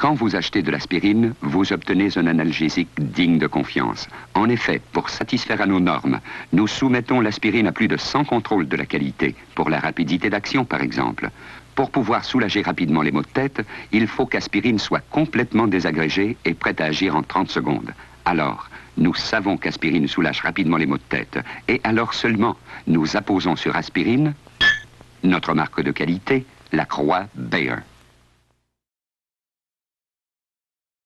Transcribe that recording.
Quand vous achetez de l'aspirine, vous obtenez un analgésique digne de confiance. En effet, pour satisfaire à nos normes, nous soumettons l'aspirine à plus de 100 contrôles de la qualité, pour la rapidité d'action par exemple. Pour pouvoir soulager rapidement les maux de tête, il faut qu'aspirine soit complètement désagrégée et prête à agir en 30 secondes. Alors, nous savons qu'aspirine soulage rapidement les maux de tête, et alors seulement, nous apposons sur aspirine notre marque de qualité, la croix Bayer.